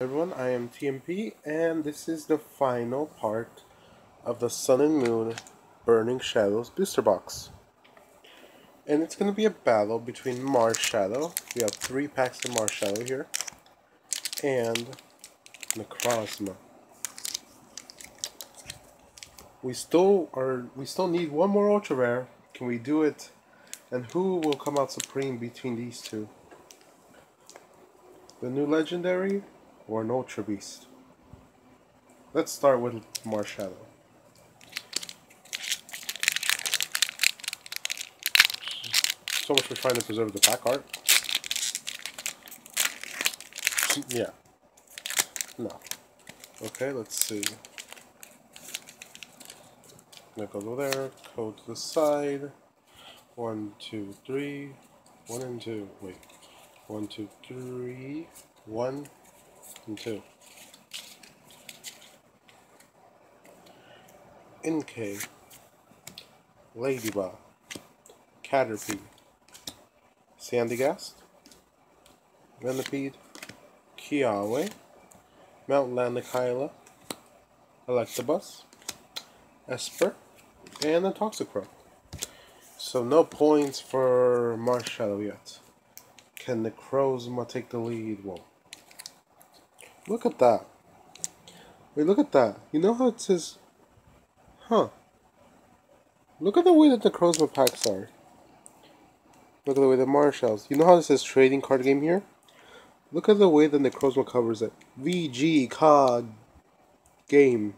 everyone, I am TMP, and this is the final part of the Sun and Moon Burning Shadows booster box. And it's going to be a battle between Marshadow, we have three packs of Marshadow here, and Necrozma. We still are, we still need one more Ultra Rare, can we do it? And who will come out supreme between these two? The new Legendary or an Ultra Beast. Let's start with Marshadow. So much for trying to preserve the pack art. Yeah. No. Okay, let's see. Gonna go there, go to the side. One, two, three. One and two. Wait. One, two, three. One, 2. Inkay, Ladybug, Caterpie, Sandygast, Venipede, Kiawe, Mount Lanakila, Electabuzz, Esper, and a Toxicroak. So no points for Marshadow yet. Can the Necrozma take the lead? Well, Look at that. Wait, look at that. You know how it says... Huh. Look at the way that the Necrozma packs are. Look at the way the Marshalls. You know how it says trading card game here? Look at the way that the Necrozma covers it. VG Cog Game.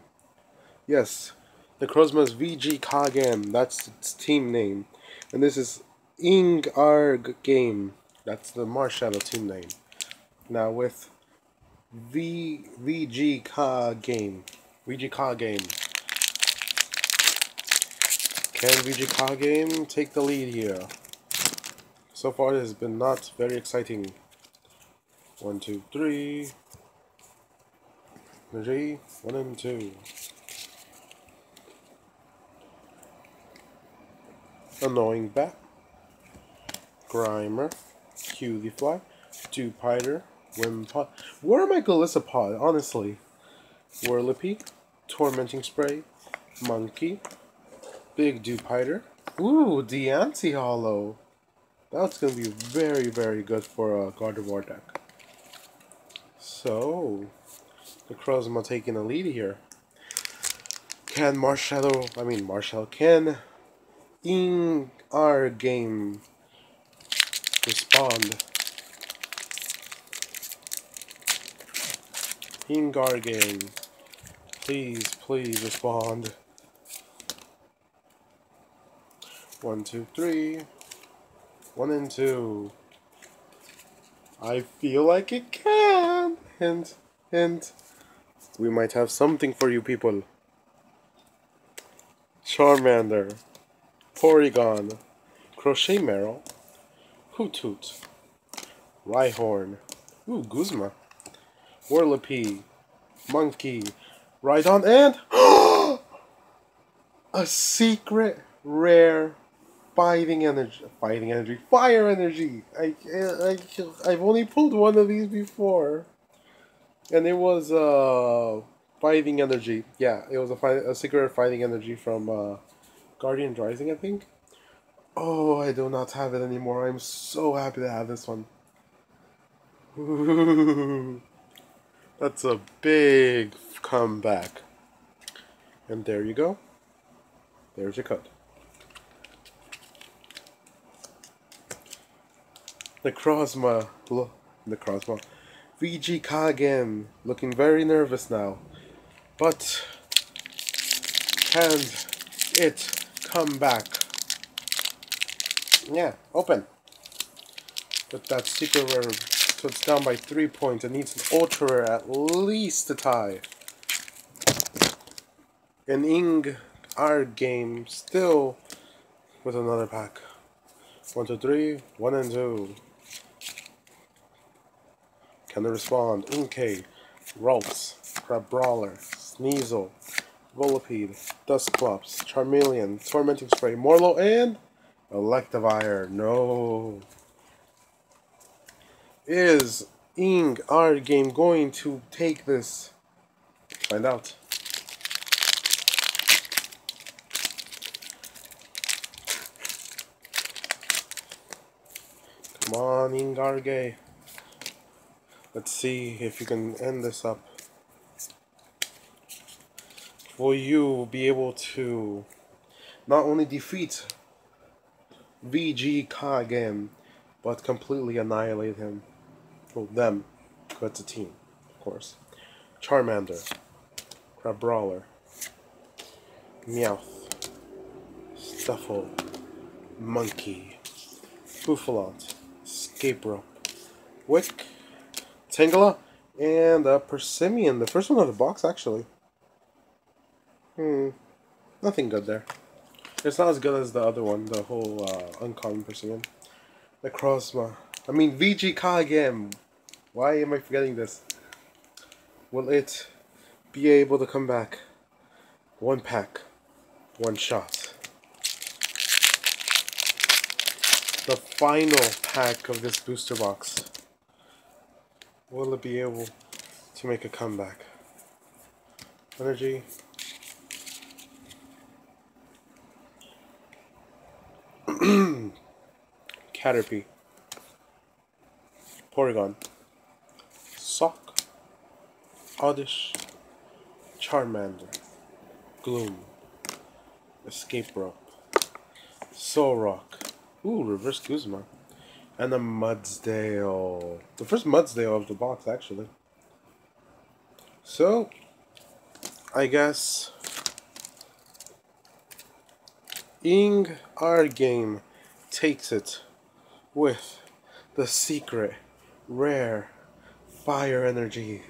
Yes. The Necrozma's VG Kagam. That's its team name. And this is Ingarg Game. That's the Marshadow team name. Now with V VG car game. VG car game. Can VG car game take the lead here? So far it has been not very exciting. One, two, three. Energy, one and two. Annoying Bat. Grimer. Cutiefly. Dewpider. Wimpod. Where are my Golisopod, honestly? Whirlipede, Tormenting Spray, Mankey, Big Dewpider. Ooh, Diancie Holo. That's going to be very, very good for a Gardevoir deck. So, the Necrozma taking a lead here. Can Marshadow, I mean Marshall, can in our game respond? Team Gargan, please, please respond. One, two, three. One and two. I feel like it can. Hint, hint. We might have something for you people. Charmander, Porygon, Crochet Merrill, Hoothoot, Rhyhorn, ooh, Guzma. Whirlipede, Mankey, Rhydon, and a secret rare fighting energy, fighting energy, fire energy. I, I, I've only pulled one of these before, and it was uh fighting energy. Yeah, it was a, a secret fighting energy from uh, Guardian Rising, I think. Oh, I do not have it anymore. I'm so happy to have this one. That's a big comeback. And there you go. There's your code. Necrozma, look, Necrozma, VG Kagen, looking very nervous now. But, can it come back? Yeah, open. With that secret rare so it's down by three points. It needs an ultra rare at least to tie. An Ing, our game, still with another pack. One, two, three, one and two. Can they respond? Inkay, Ralts, Crabrawler, Sneasel, Volipede, Dusclops, Charmeleon, Tormenting Spray, Morlo, and Electivire. No is Ing, our game, going to take this? Find out. Come on, Ingarge. Let's see if you can end this up. Will you be able to not only defeat VG Kagem, but completely annihilate him? Well, them. That's a team, of course. Charmander. Crabrawler. Meowth. Stufful. Mankey. Bouffalant. Escape Rope. Wick. Tangela. And a Persimmon. The first one of the box, actually. Hmm. Nothing good there. It's not as good as the other one, the whole uh, uncommon Persimmon. Necrozma. I mean, VG Kagem. Why am I forgetting this? Will it be able to come back? One pack, one shot. The final pack of this booster box. Will it be able to make a comeback? Energy. Caterpie. Porygon, Oddish, Charmander, Gloom, Escape Rope, Solrock, ooh, Reverse Guzma, and a Mudsdale. The first Mudsdale of the box, actually. So, I guess Ing our game takes it with the secret rare fire energy